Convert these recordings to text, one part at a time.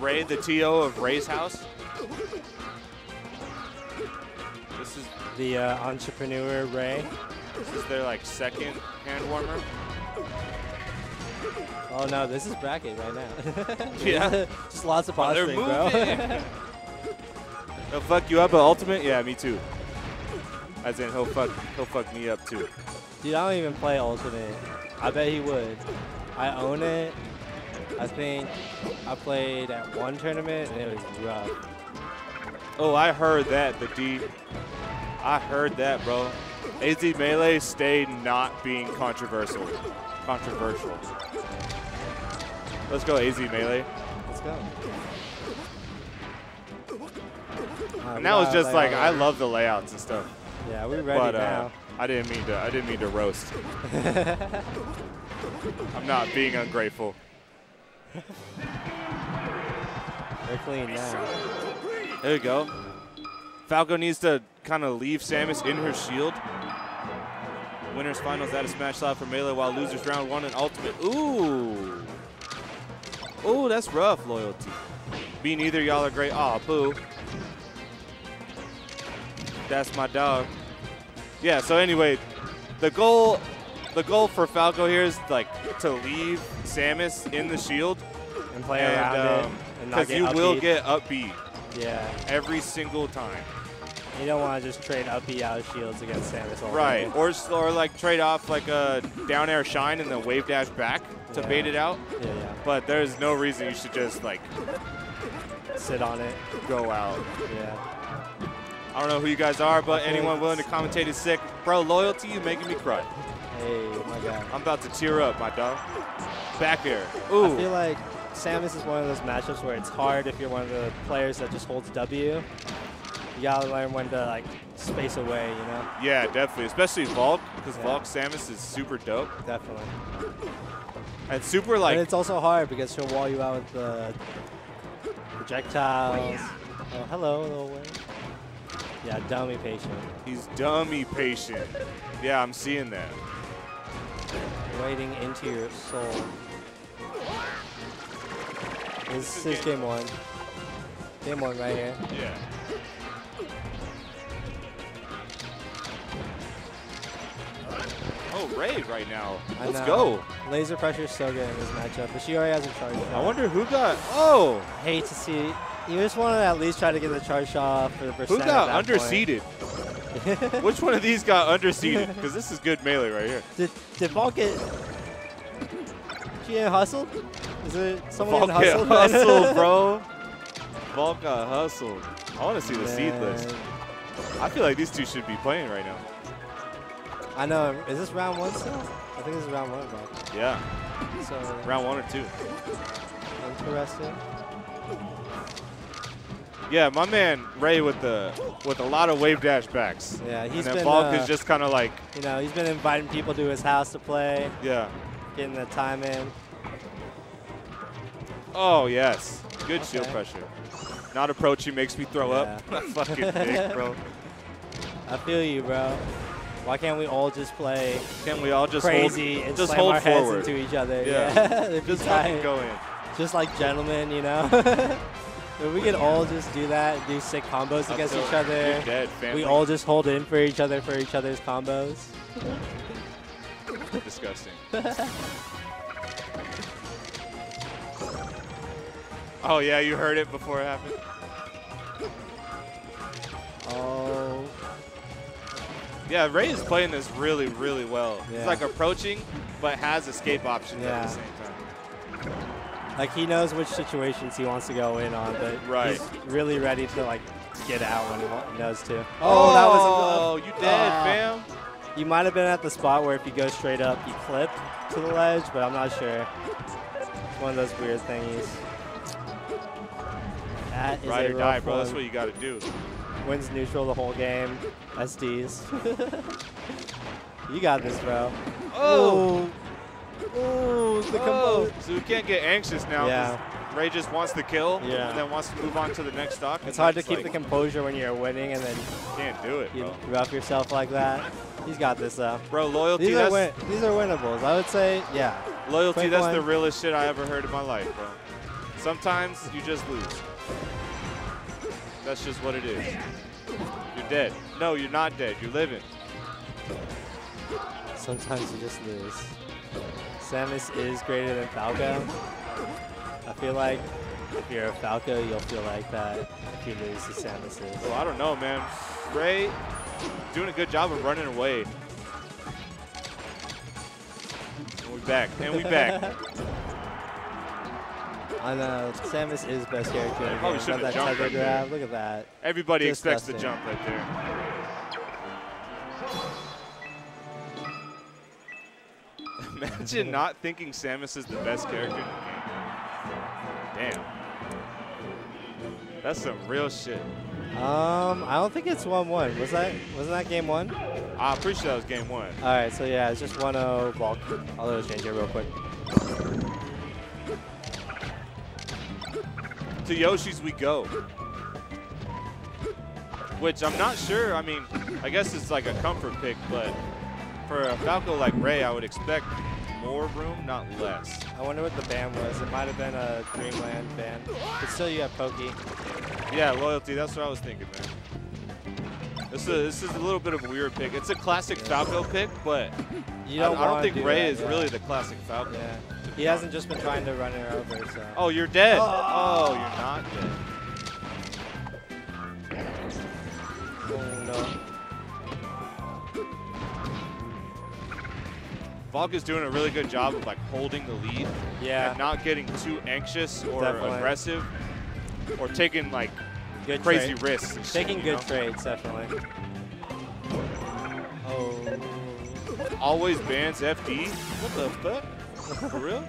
Ray, the TO of Ray's house. This is The uh, entrepreneur Ray. this is their like second hand warmer. Oh no, this is bracket right now. Yeah. Just lots of Oh, they're posturing, bro. moving. He'll fuck you up at ultimate? Yeah, me too. As in he'll fuck he'll fuck me up too. Dude, I don't even play Ultimate. I bet he would. I own it. I think I played at one tournament and it was rough. Oh, I heard that, the D. I heard that, bro. AZ Melee stayed not being controversial. Controversial. Let's go AZ Melee. Let's go. Uh, And that was just like I love the layouts and stuff. Yeah, we're ready but uh, now. I didn't mean to I didn't mean to roast. I'm not being ungrateful. They're clean now. There you go. Falco needs to kind of leave Samus in her shield. Winners finals at a smash slot for Melee while losers round one and ultimate. Ooh. Ooh, that's rough, loyalty. Me neither, y'all are great. Aw, boo. That's my dog. Yeah, so anyway, the goal the goal for Falco here is like to leave Samus in the shield And play and around it. Um, because you will get upbeat Yeah. every single time. You don't want to just trade uppy out shields against Samus all Right, or or like trade off like a down air shine and then wave dash back to Yeah. bait it out. Yeah, yeah. But there's no reason you should just like Sit on it. go out. Yeah. I don't know who you guys are, but anyone willing to commentate is sick. Bro, loyalty, you making me cry. Hey, my God. I'm about to tear up, my dog. Back air. I feel like Samus is one of those matchups where it's hard if you're one of the players that just holds W. You gotta learn when to like space away, you know? yeah, definitely. Especially Valk, because Yeah. Valk Samus is super dope. Definitely. And super like and it's also hard because she'll wall you out with the projectiles. Oh, oh hello, little way. Yeah, dummy patient. he's dummy patient. Yeah, I'm seeing that. Waiting into your soul. This is game one. Game one right here. Yeah. Oh, Ray right now. I Let's go. Laser pressure is so good in this matchup, but she already has a charge. I wonder who got. Oh, hate to see. You just want to at least try to get the charge shot off for the who percent. got underseeded? point. Which one of these got underseeded? Because this is good melee right here. Did did Valk get? Hustled? Is it someone Valk getting got hustled? hustled, bro. Valk got hustled. I want to see the seed list. I feel like these two should be playing right now. I know. Is this round one still? I think this is round one, bro. Yeah, So round one or two. interesting. Yeah, my man Ray with the with a lot of wave dash backs. Yeah, he's and been. Valk uh, is just kind of like, you know, he's been inviting people to his house to play, yeah. getting the time in. Oh yes, good shield pressure. Not approaching makes me throw up. Fucking dick, bro. I feel you, bro. Why can't we all just play Can't we all just crazy hold, and just slam hold our forward? heads into each other? Yeah. It'd just fucking go in. Just like gentlemen, you know? If we could all just do that, do sick combos against each other. dead. We all just hold in for each other for each other's combos. disgusting. oh yeah, you heard it before it happened. Oh, Yeah, Ray is playing this really, really well. He's like approaching, but has escape options at Yeah. the same time. Like he knows which situations he wants to go in on, but Right. he's really ready to like get out when he wa- knows to. Oh, that was a Oh, glove. you dead, Ah. fam. You might have been at the spot where if you go straight up, you clip to the ledge, but I'm not sure. It's one of those weird thingies. That is Ride a or die, rough bro. That's what you got to do. Wins neutral the whole game. SDs. you got this, bro. Oh, Ooh, the oh. combo. So we can't get anxious now. 'cause Yeah. Ray just wants the kill, Yeah. and then wants to move on to the next stock. It's hard to keep like, the composure when you're winning and then Can't do it, you bro. rough yourself like that. He's got this though. Bro, loyalty. These are, That's win- these are winnables. I would say, yeah. loyalty. Quick That's one. the realest shit I ever heard in my life, bro. Sometimes you just lose. That's just what it is. You're dead. No, you're not dead. You're living. Sometimes you just lose. Samus is greater than Falco. I feel like if you're a Falco, you'll feel like that if you lose to Samus. Well, I don't know, man. Ray doing a good job of running away. And we back. And we back. I know Samus is best character. in the Probably should've that jumped right there. grab. Look at that. Everybody expects the jump right there. Imagine not thinking Samus is the best character in the game. Damn. That's some real shit. Um, I don't think it's one-one. Was that wasn't that game one? I'm pretty sure that was game one. All right, so yeah, it's just 1-0 Valk. I'll change it real quick. to Yoshi's we go. Which I'm not sure. I mean, I guess it's like a comfort pick, but for a Falco like Ray, I would expect more room, not less. I wonder what the ban was. It might have been a Dreamland ban. But still, you have Pokey. Yeah, loyalty. That's what I was thinking, man. This is this is a little bit of a weird pick. It's a classic Falco pick, but You I, don't I don't think do Ray that, is yeah. really the classic Falco. Yeah. He hasn't just been trying to run her over, so. Oh, you're dead. Oh. Oh, oh you're not dead. Valk is doing a really good job of like holding the lead Yeah. and not getting too anxious or Definitely. aggressive or taking like Good crazy trade. risks. shit, Taking you good know? trades, definitely. Oh. Always bans FD. What the fuck? For real?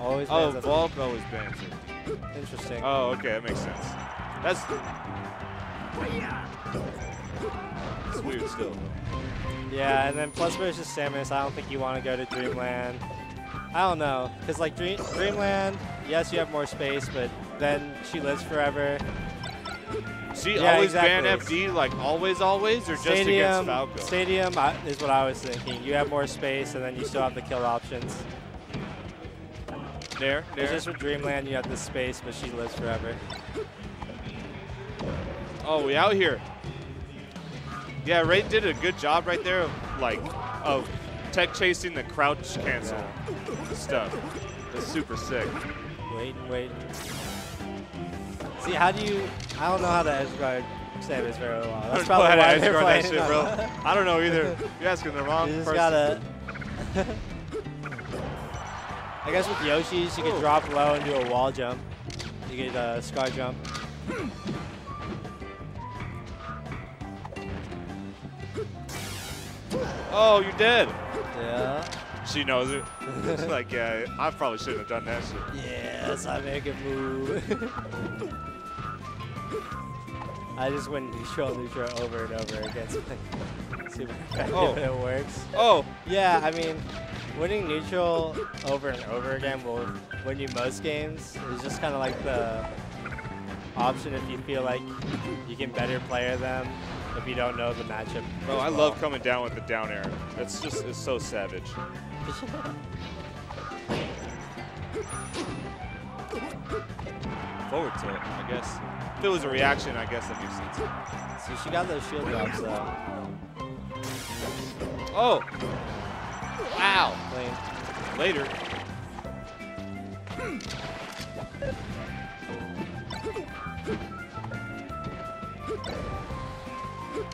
Always Oh, Valk always bans it. Interesting. Oh, okay, that makes sense. That's. Weird still. Yeah, and then plus versus Samus, I don't think you want to go to Dreamland. I don't know, because like Dream, Dreamland, yes, you have more space, but then she lives forever. She Yeah, always ban exactly. FD, like always, always, or just against Stadium, Falco? Stadium I, is what I was thinking. You have more space, and then you still have the kill options. There, there. It's just with Dreamland, you have the space, but she lives forever. Oh, we out here. Yeah, Ray did a good job right there of like of tech chasing the crouch cancel stuff. That's super sick. Wait and wait. See, how do you? I don't know how to edge guard Samus very well. I That's probably why edge guard that shit, bro. I don't know either. You're asking the wrong You just person. gotta. I guess with Yoshi's, you could drop low and do a wall jump. You could uh, scar jump. Oh, you're dead. Yeah. She knows it. She's like, yeah, I probably shouldn't have done that shit. Yes, I make a move. I just win neutral, neutral over and over again. Super Oh. it works. Oh, Yeah, I mean, winning neutral over and over again will win you most games. It's just kind of like the option if you feel like you can better player them if you don't know the matchup. bro, as I well. love coming down with the down air. That's just, it's so savage. Forward tilt, I guess. If it was a reaction, I guess that makes sense. So she got those shield drops though. Oh! Wow! Clean. Later.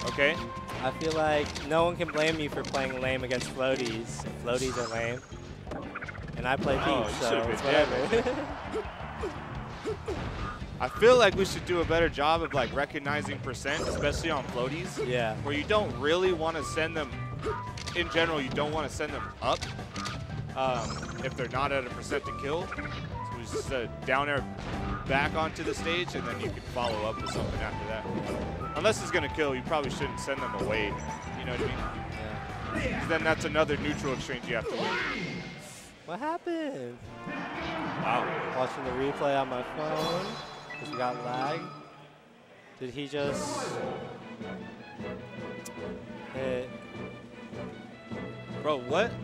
Okay. I feel like no one can blame you for playing lame against floaties. Floaties are lame. And I play Oh, so it's whatever. I feel like we should do a better job of like recognizing percent, especially on floaties, yeah. where you don't really want to send them. In general, you don't want to send them up um, if they're not at a percent to kill. So we just uh, down air back onto the stage, and then you can follow up with something after that. Unless it's gonna kill, you probably shouldn't send them away. You know what I mean? yeah. then that's another neutral exchange you have to win. What happened? Wow. Watching the replay on my phone because we got lag. Did he just hit? Bro, what?